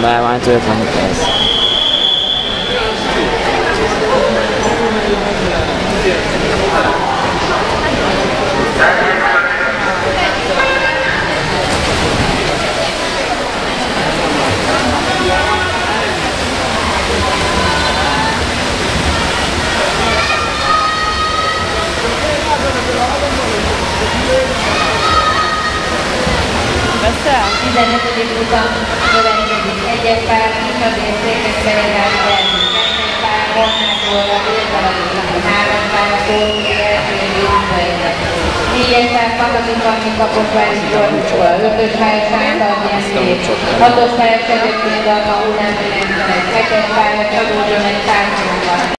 Bálványtól van ez. Veszel? 15. utam következik. Egyes pár Kisadér Székesfehérvár Berni. Kettes Kekenypár, Kutadér, Székesfehérvár, Berlin, a Bőtalagoknak a Háromvártól, Értéri, Ukrajnak. Négyesvár, Patatik, Anni, Kaposvári, Torcsóval, Ötösvár, Sántalmi, Eszkét, Hatosvár, Kedőként, Alma, Unám, Mindenkeret,